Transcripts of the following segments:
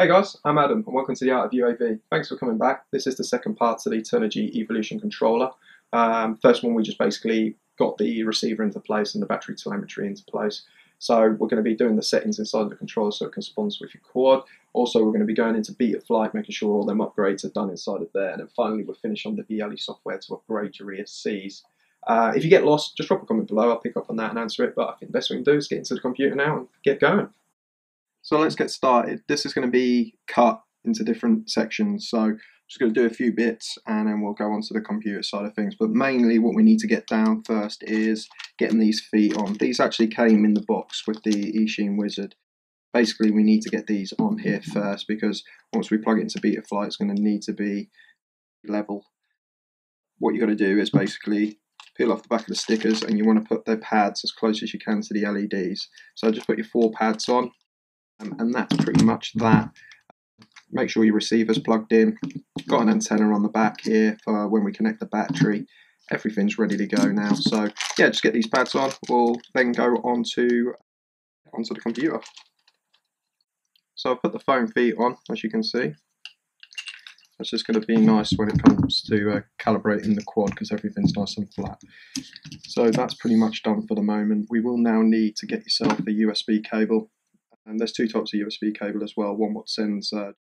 Hey guys, I'm Adam and welcome to the Art of UAV. Thanks for coming back. This is the second part to the Turnigy Evolution controller. Um, first one we just basically got the receiver into place and the battery telemetry into place. So we're going to be doing the settings inside the controller so it can sponsor with your quad. Also we're going to be going into Betaflight, making sure all them upgrades are done inside of there. And then finally we'll finish on the VLE software to upgrade your ESCs. Uh, if you get lost, just drop a comment below. I'll pick up on that and answer it. But I think the best we can do is get into the computer now and get going. So let's get started. This is going to be cut into different sections. So I'm just going to do a few bits and then we'll go on to the computer side of things. But mainly what we need to get down first is getting these feet on. These actually came in the box with the Eachine Wizard. Basically, we need to get these on here first because once we plug it into Betaflight, it's going to need to be level. What you've got to do is basically peel off the back of the stickers and you want to put the pads as close as you can to the LEDs. So just put your four pads on um, and that's pretty much that. Make sure your receiver's plugged in. Got an antenna on the back here for when we connect the battery. Everything's ready to go now. So yeah, just get these pads on. We'll then go onto onto the computer. So I've put the foam feet on, as you can see. That's just going to be nice when it comes to uh, calibrating the quad because everything's nice and flat. So that's pretty much done for the moment. We will now need to get yourself a USB cable and there's two types of USB cable as well. One what sends uh,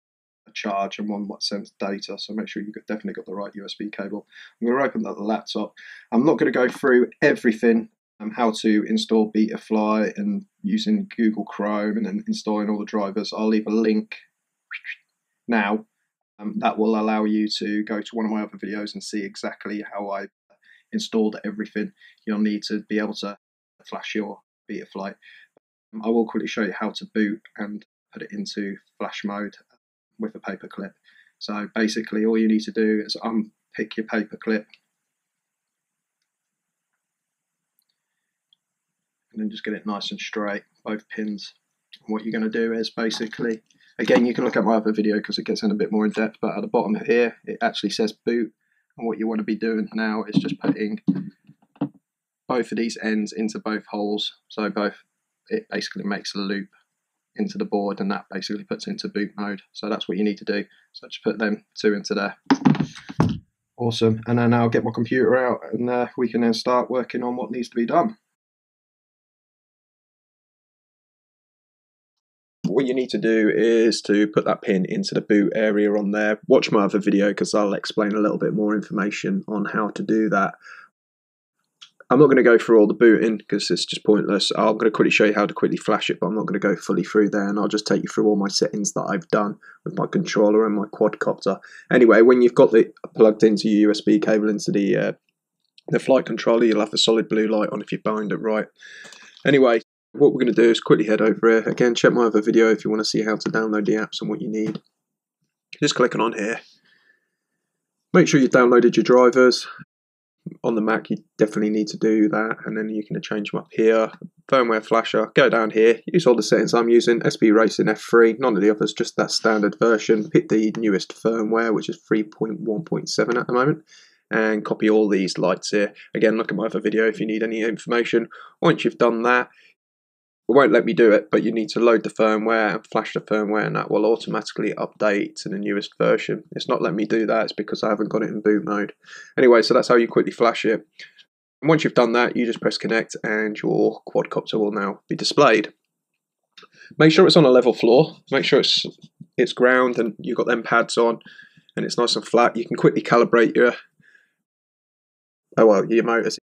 a charge and one what sends data. So make sure you've definitely got the right USB cable. I'm going to open up the laptop. I'm not going to go through everything um, how to install Betaflight and using Google Chrome and then installing all the drivers. I'll leave a link now um, that will allow you to go to one of my other videos and see exactly how I installed everything. You'll need to be able to flash your Betaflight. I will quickly show you how to boot and put it into flash mode with a paperclip. So basically all you need to do is unpick your paperclip and then just get it nice and straight, both pins. And what you're going to do is basically, again you can look at my other video because it gets in a bit more in depth, but at the bottom here it actually says boot and what you want to be doing now is just putting both of these ends into both holes, so both it basically makes a loop into the board and that basically puts into boot mode. So that's what you need to do. So just put them two into there. Awesome. And then I'll get my computer out and uh, we can then start working on what needs to be done. What you need to do is to put that pin into the boot area on there. Watch my other video because I'll explain a little bit more information on how to do that. I'm not going to go through all the booting because it's just pointless. I'm going to quickly show you how to quickly flash it, but I'm not going to go fully through there, and I'll just take you through all my settings that I've done with my controller and my quadcopter. Anyway, when you've got it plugged into your USB cable into the uh, the flight controller, you'll have a solid blue light on if you bind it right. Anyway, what we're going to do is quickly head over here. Again, check my other video if you want to see how to download the apps and what you need. Just clicking on here. Make sure you've downloaded your drivers on the Mac, you definitely need to do that, and then you can change them up here. Firmware flasher, go down here, use all the settings I'm using, SP Racing F3, none of the others, just that standard version. Pick the newest firmware, which is 3.1.7 at the moment, and copy all these lights here. Again, look at my other video if you need any information. Once you've done that, it won't let me do it, but you need to load the firmware and flash the firmware, and that will automatically update to the newest version. It's not letting me do that, it's because I haven't got it in boot mode. Anyway, so that's how you quickly flash it. And once you've done that, you just press connect, and your quadcopter will now be displayed. Make sure it's on a level floor, make sure it's, it's ground and you've got them pads on, and it's nice and flat. You can quickly calibrate your, oh well, your motors,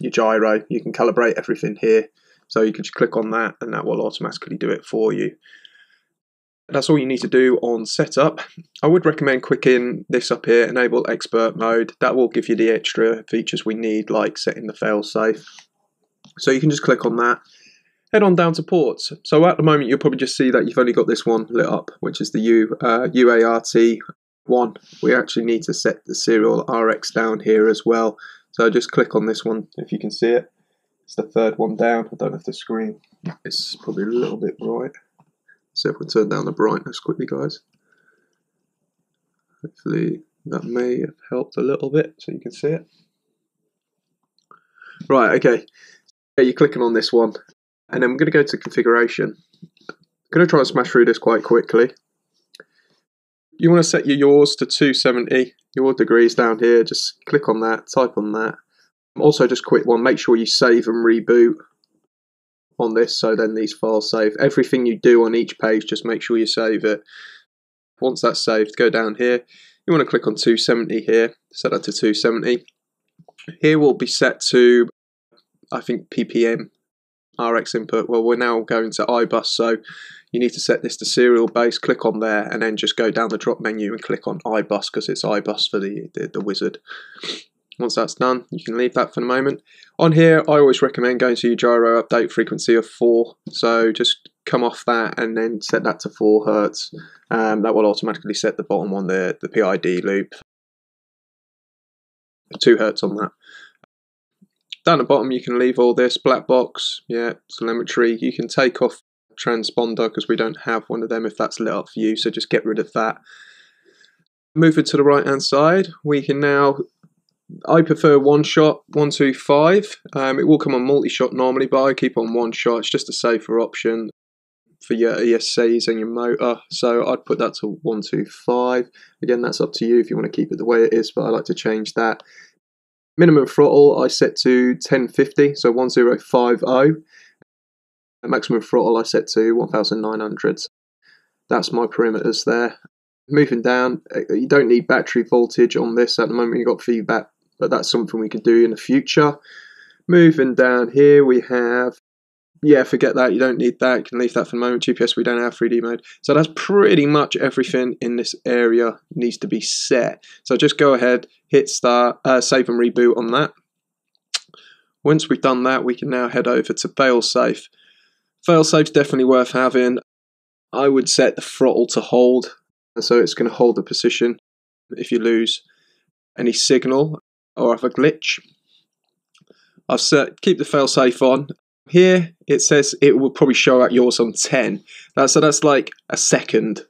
your gyro, you can calibrate everything here so you can just click on that and that will automatically do it for you. That's all you need to do on setup. I would recommend clicking this up here, enable expert mode. That will give you the extra features we need like setting the failsafe. So you can just click on that. Head on down to ports. So at the moment you'll probably just see that you've only got this one lit up, which is the U, uh, UART one. We actually need to set the serial RX down here as well. So just click on this one if you can see it. It's the third one down. I don't know if the screen is probably a little bit bright. So if we turn down the brightness quickly, guys. Hopefully that may have helped a little bit so you can see it. Right, okay. Yeah, you're clicking on this one. And then I'm going to go to configuration. I'm going to try and smash through this quite quickly. You want to set your yours to 270, your degrees down here, just click on that, type on that. Also, just quick one, make sure you save and reboot on this so then these files save. Everything you do on each page, just make sure you save it. Once that's saved, go down here. You want to click on 270 here, set that to 270. Here will be set to, I think, PPM RX input. Well, we're now going to iBus, so you need to set this to serial base, click on there, and then just go down the drop menu and click on iBus because it's iBus for the, the, the wizard. Once that's done, you can leave that for the moment. On here, I always recommend going to your gyro update frequency of 4. So just come off that and then set that to 4 hertz. Um, that will automatically set the bottom on the, the PID loop. 2 hertz on that. Down the bottom, you can leave all this black box, yeah, telemetry. You can take off transponder because we don't have one of them if that's lit up for you, so just get rid of that. Moving to the right hand side, we can now I prefer one shot, one two five. Um, it will come on multi shot normally, but I keep on one shot. It's just a safer option for your ESCs and your motor. So I'd put that to one two five. Again, that's up to you if you want to keep it the way it is, but I like to change that. Minimum throttle I set to 1050, so 1050. Maximum throttle I set to 1900. That's my perimeters there. Moving down, uh, you don't need battery voltage on this at the moment. You've got feedback but that's something we could do in the future. Moving down here, we have, yeah, forget that, you don't need that, you can leave that for the moment. GPS, we don't have 3D mode. So that's pretty much everything in this area needs to be set. So just go ahead, hit start, uh, save and reboot on that. Once we've done that, we can now head over to failsafe. Failsafe's definitely worth having. I would set the throttle to hold, so it's going to hold the position if you lose any signal or have a glitch. I've set keep the failsafe on. Here it says it will probably show out yours on 10. That's, so that's like a second.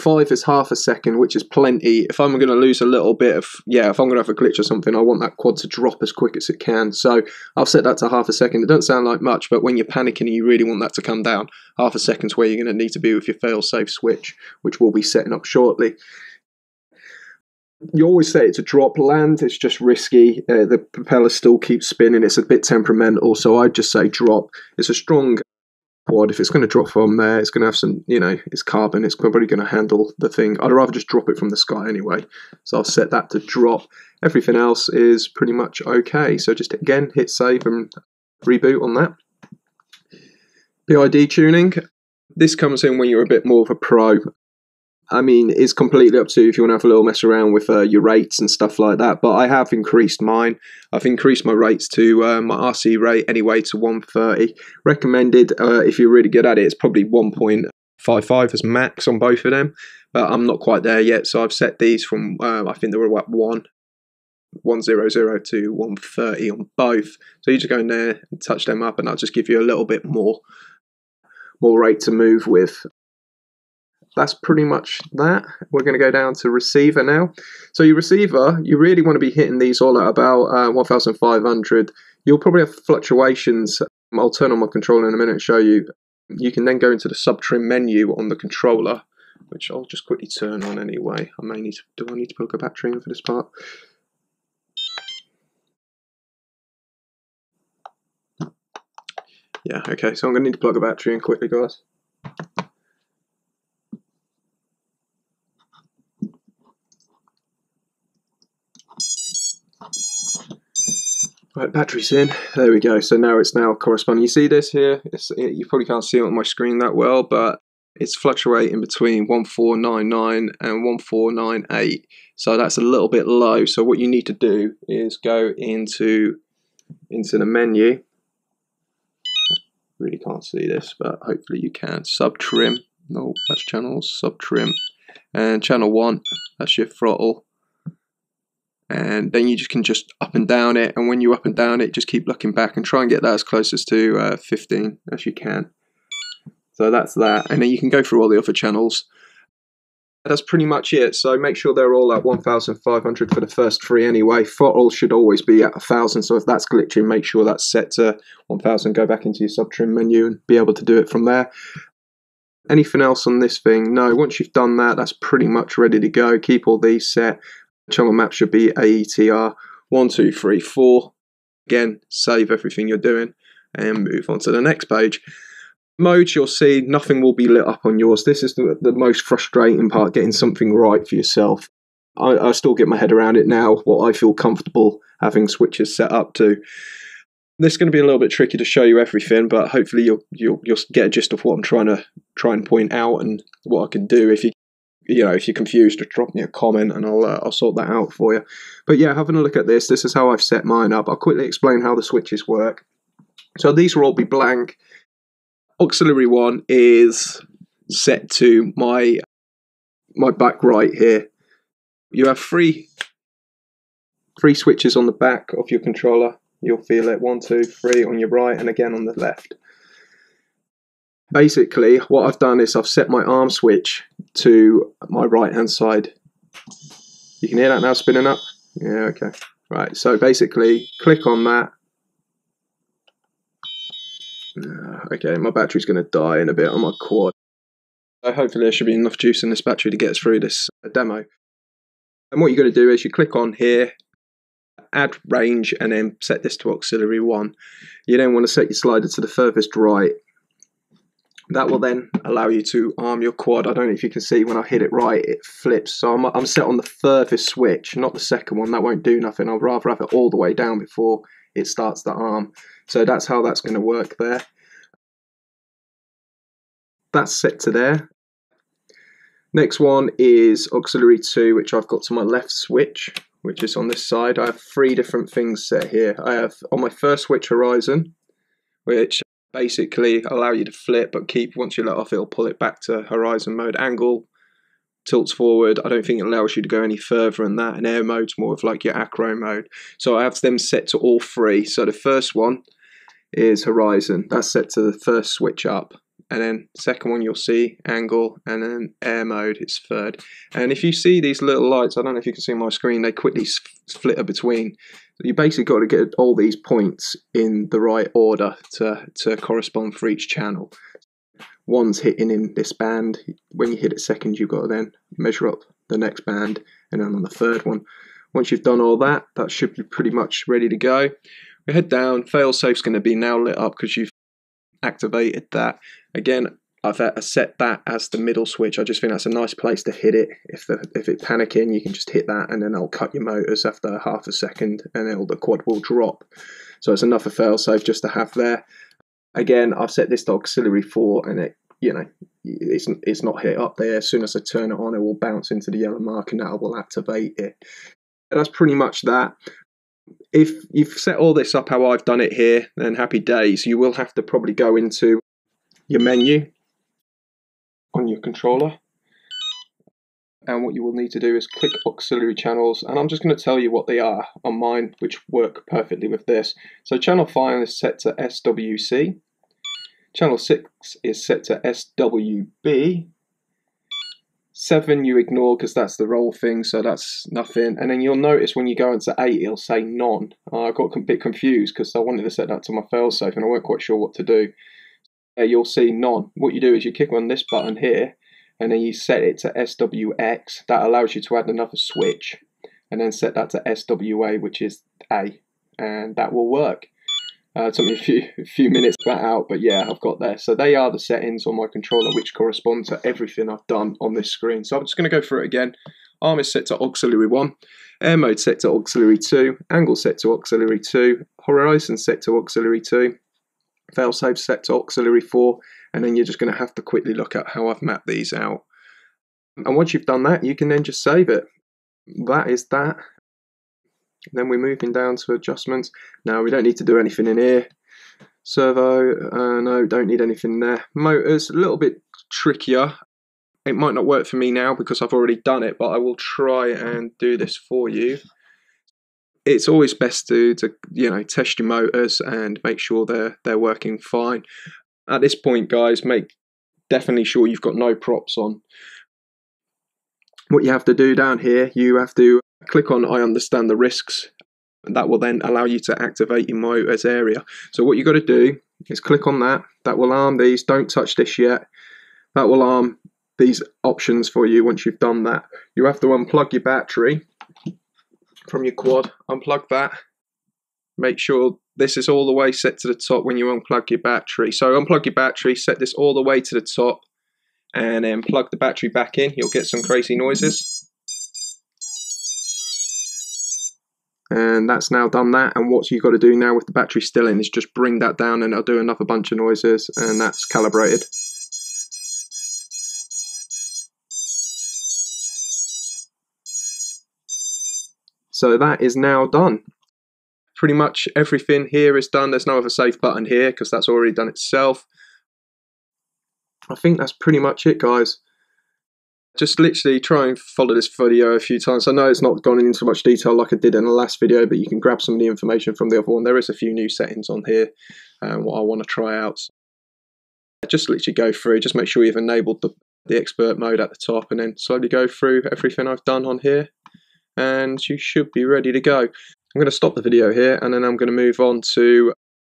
Five is half a second, which is plenty. If I'm going to lose a little bit of, yeah, if I'm going to have a glitch or something, I want that quad to drop as quick as it can. So I've set that to half a second. It doesn't sound like much, but when you're panicking and you really want that to come down, half a second's where you're going to need to be with your failsafe switch, which we'll be setting up shortly you always say it's a drop land. It's just risky. Uh, the propeller still keeps spinning. It's a bit temperamental, so I'd just say drop. It's a strong quad. If it's going to drop from there, it's going to have some, you know, it's carbon. It's probably going to handle the thing. I'd rather just drop it from the sky anyway. So I'll set that to drop. Everything else is pretty much okay. So just again hit save and reboot on that. PID tuning. This comes in when you're a bit more of a pro. I mean, it's completely up to you if you want to have a little mess around with uh, your rates and stuff like that. But I have increased mine. I've increased my rates to uh, my RC rate anyway to 130. Recommended uh, if you're really good at it, it's probably 1.55 as max on both of them. But I'm not quite there yet, so I've set these from uh, I think they were at one. 100 to 130 on both. So you just go in there and touch them up, and I'll just give you a little bit more more rate to move with that's pretty much that. We're going to go down to receiver now. So your receiver, you really want to be hitting these all at about uh, 1,500. You'll probably have fluctuations. I'll turn on my controller in a minute and show you. You can then go into the sub-trim menu on the controller, which I'll just quickly turn on anyway. I may need to, do I need to plug a battery in for this part? Yeah, okay, so I'm going to need to plug a battery in quickly, guys. Right, battery's in. There we go. So now it's now corresponding. You see this here? It's, it, you probably can't see it on my screen that well, but it's fluctuating between 1499 and 1498. So that's a little bit low. So what you need to do is go into into the menu. Really can't see this, but hopefully you can. Sub trim. No, that's channels. Sub trim. And channel one, that's your throttle and then you just can just up and down it and when you up and down it just keep looking back and try and get that as close as to uh, 15 as you can so that's that and then you can go through all the other channels that's pretty much it so make sure they're all at 1500 for the first three anyway throttle should always be at 1000 so if that's glitching make sure that's set to 1000 go back into your sub trim menu and be able to do it from there Anything else on this thing? No, once you've done that, that's pretty much ready to go. Keep all these set. Channel map should be AETR one, two, three, four. Again, save everything you're doing and move on to the next page. Modes you'll see nothing will be lit up on yours. This is the, the most frustrating part, getting something right for yourself. I, I still get my head around it now, what I feel comfortable having switches set up to. This is going to be a little bit tricky to show you everything, but hopefully you'll you'll you'll get a gist of what I'm trying to try and point out and what I can do. If you you know if you're confused, just drop me a comment and I'll uh, I'll sort that out for you. But yeah, having a look at this, this is how I've set mine up. I'll quickly explain how the switches work. So these will all be blank. Auxiliary one is set to my my back right here. You have three three switches on the back of your controller you'll feel it one, two, three on your right and again on the left. Basically, what I've done is I've set my arm switch to my right hand side. You can hear that now spinning up? Yeah, okay. Right, so basically, click on that. Uh, okay, my battery's going to die in a bit on my quad. So hopefully there should be enough juice in this battery to get us through this demo. And what you're going to do is you click on here add range and then set this to auxiliary 1. You then want to set your slider to the furthest right. That will then allow you to arm your quad. I don't know if you can see when I hit it right, it flips. So I'm, I'm set on the furthest switch, not the second one. That won't do nothing. I'd rather have it all the way down before it starts the arm. So that's how that's going to work there. That's set to there. Next one is auxiliary 2, which I've got to my left switch which is on this side. I have three different things set here. I have on my first switch horizon, which basically allow you to flip but keep once you let off it'll pull it back to horizon mode angle tilts forward. I don't think it allows you to go any further than that. And air mode's more of like your acro mode. So I have them set to all three. So the first one is horizon. That's set to the first switch up. And then second one you'll see angle and then air mode is third. And if you see these little lights I don't know if you can see my screen they quickly flitter between. You basically got to get all these points in the right order to, to correspond for each channel. One's hitting in this band. When you hit it second you've got to then measure up the next band and then on the third one. Once you've done all that that should be pretty much ready to go. We head down. Failsafe's going to be now lit up because you've activated that. Again, I've uh, set that as the middle switch. I just think that's a nice place to hit it. If the if it's panicking, you can just hit that, and then I'll cut your motors after half a second, and it'll, the quad will drop. So it's enough of failsafe just to have there. Again, I've set this to auxiliary four, and it you know it's it's not hit up there. As soon as I turn it on, it will bounce into the yellow mark, and that will activate it. And that's pretty much that if you've set all this up how I've done it here, then happy days. You will have to probably go into your menu on your controller. And what you will need to do is click auxiliary channels. And I'm just going to tell you what they are on mine, which work perfectly with this. So channel 5 is set to SWC. Channel 6 is set to SWB. Seven you ignore because that's the roll thing, so that's nothing. And then you'll notice when you go into eight, it'll say none. Uh, I got a bit confused because I wanted to set that to my failsafe and I weren't quite sure what to do. Uh, you'll see none. What you do is you click on this button here and then you set it to SWX. That allows you to add another switch and then set that to SWA, which is A, and that will work. Uh, it took me a few, a few minutes to that out, but yeah, I've got there. So they are the settings on my controller which correspond to everything I've done on this screen. So I'm just going to go through it again. Arm is set to auxiliary 1, air mode set to auxiliary 2, angle set to auxiliary 2, horizon set to auxiliary 2, failsafe set to auxiliary 4, and then you're just going to have to quickly look at how I've mapped these out. And once you've done that, you can then just save it. That is that. Then we're moving down to adjustments. Now we don't need to do anything in here. Servo, uh, no, don't need anything there. Motors, a little bit trickier. It might not work for me now because I've already done it, but I will try and do this for you. It's always best to, to you know test your motors and make sure they're they're working fine. At this point, guys, make definitely sure you've got no props on. What you have to do down here, you have to click on I understand the risks and that will then allow you to activate your motors area. So what you've got to do is click on that. That will arm these. Don't touch this yet. that will arm these options for you once you've done that. You have to unplug your battery from your quad, unplug that, make sure this is all the way set to the top when you unplug your battery. So unplug your battery, set this all the way to the top, and then plug the battery back in. You'll get some crazy noises. And that's now done that. And what you've got to do now with the battery still in is just bring that down and it'll do another bunch of noises and that's calibrated. So that is now done. Pretty much everything here is done. There's no other save button here because that's already done itself. I think that's pretty much it, guys. Just literally try and follow this video a few times. I know it's not gone into much detail like I did in the last video, but you can grab some of the information from the other one. There is a few new settings on here um, what I want to try out. Just literally go through, just make sure you've enabled the, the expert mode at the top and then slowly go through everything I've done on here and you should be ready to go. I'm going to stop the video here and then I'm going to move on to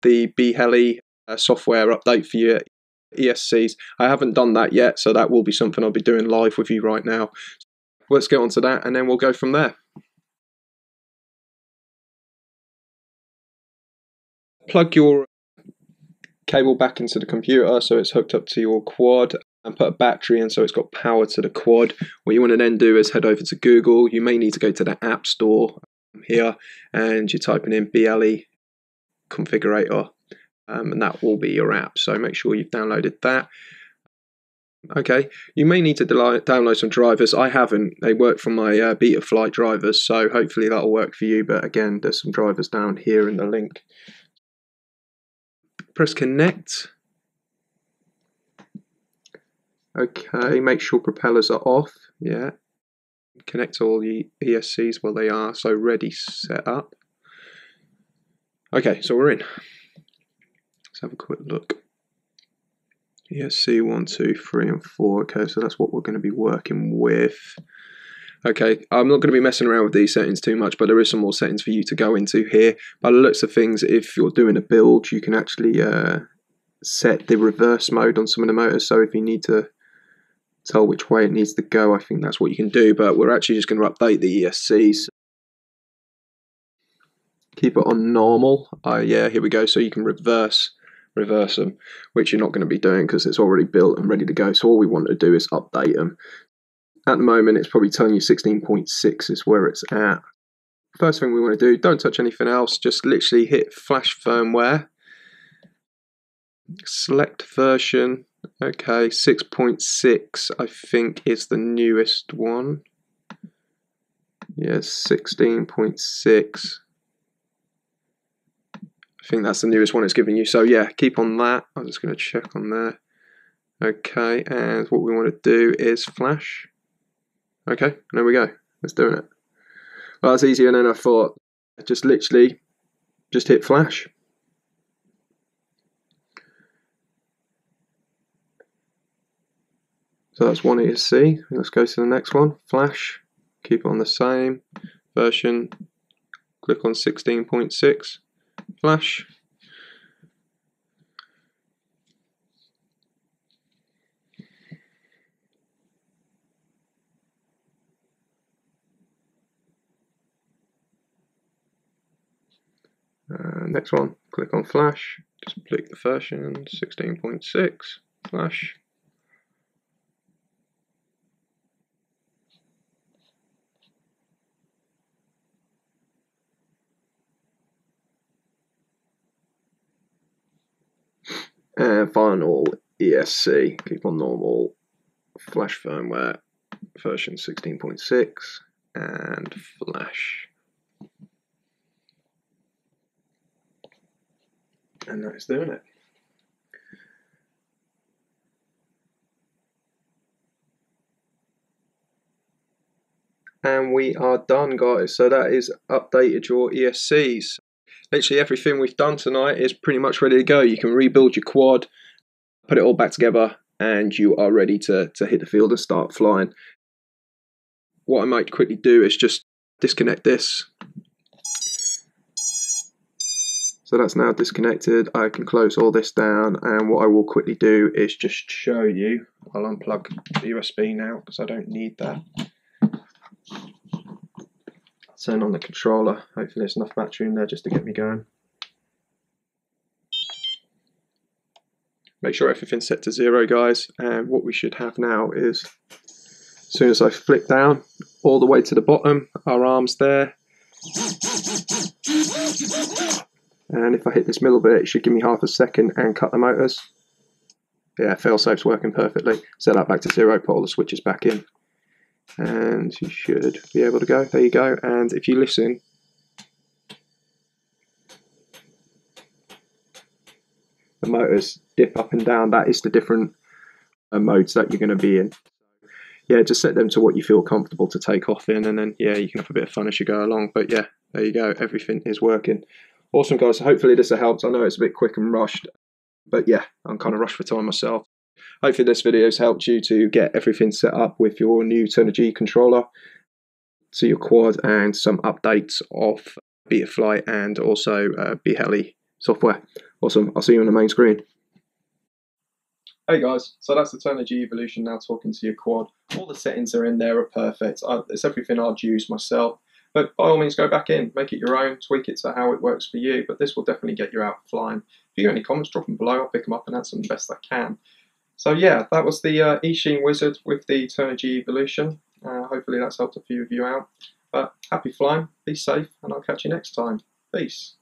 the BLHeli uh, software update for your ESCs. I haven't done that yet, so that will be something I'll be doing live with you right now. Let's get on to that and then we'll go from there. Plug your cable back into the computer so it's hooked up to your quad and put a battery in so it's got power to the quad. What you want to then do is head over to Google. You may need to go to the App Store here and you're typing in BLE configurator um, and that will be your app. So make sure you've downloaded that. Okay, you may need to download some drivers. I haven't. They work from my uh, Betaflight drivers, so hopefully that'll work for you. But again, there's some drivers down here in the link. Press connect Okay, make sure propellers are off. Yeah. Connect all the ESCs while they are so ready set up. Okay, so we're in. Let's have a quick look. ESC 1, 2, 3 and 4. Okay, so that's what we're going to be working with. Okay, I'm not going to be messing around with these settings too much, but there is some more settings for you to go into here. By the looks of things, if you're doing a build, you can actually uh, set the reverse mode on some of the motors. So if you need to tell which way it needs to go, I think that's what you can do. But we're actually just going to update the ESCs. Keep it on normal. Uh, yeah, here we go. So you can reverse reverse them, which you're not going to be doing because it's already built and ready to go. So all we want to do is update them. At the moment, it's probably telling you 16.6 is where it's at. First thing we want to do, don't touch anything else, just literally hit flash firmware, select version, Okay, 6.6 I think is the newest one. Yes, 16.6. I think that's the newest one it's giving you. So yeah, keep on that. I'm just going to check on there. Okay, and what we want to do is flash. Okay, there we go. Let's do it. Well, that's easier than I thought. Just literally, just hit flash. So that's one ESC. Let's go to the next one. Flash. Keep it on the same version. Click on 16.6. Flash. Uh, next one, click on flash, just click the version 16.6, flash, And final ESC, keep on normal, flash firmware version 16.6 and flash. And that's doing it. And we are done guys, so that is updated your ESCs literally everything we've done tonight is pretty much ready to go. You can rebuild your quad, put it all back together, and you are ready to, to hit the field and start flying. What I might quickly do is just disconnect this. So that's now disconnected. I can close all this down and what I will quickly do is just show you. I'll unplug the USB now because I don't need that. Turn on the controller. Hopefully there's enough battery in there just to get me going. Make sure everything's set to zero guys and what we should have now is as soon as I flick down all the way to the bottom, our arms there. And if I hit this middle bit, it should give me half a second and cut the motors. Yeah, failsafe's working perfectly. Set that back to zero, put all the switches back in. And you should be able to go. There you go. And if you listen, the motors dip up and down. That is the different uh, modes that you're going to be in. Yeah, just set them to what you feel comfortable to take off in, and then yeah, you can have a bit of fun as you go along. But yeah, there you go. Everything is working. Awesome, guys. Hopefully this helped. I know it's a bit quick and rushed, but yeah, I'm kind of rushed for time myself. Hopefully this video has helped you to get everything set up with your new Turnigy controller to your quad and some updates of Betaflight and also uh, BLHeli software. Awesome. I'll see you on the main screen. Hey guys, so that's the Turnigy Evolution now talking to your quad. All the settings are in there are perfect. I, it's everything I'd use myself. But by all means, go back in, make it your own, tweak it to how it works for you. But this will definitely get you out flying. If you got any comments, drop them below. I'll pick them up and answer them the best I can. So yeah, that was the uh, Wizard with the Turnigy Evolution. Uh, hopefully that's helped a few of you out. But happy flying, be safe, and I'll catch you next time. Peace.